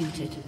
Executed.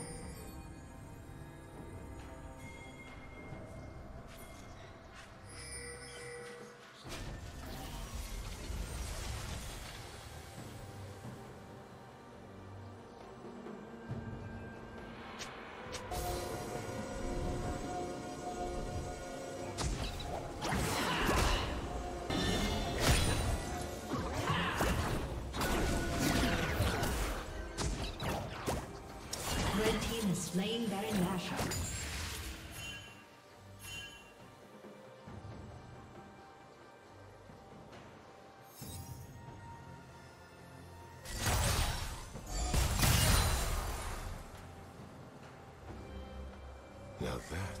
That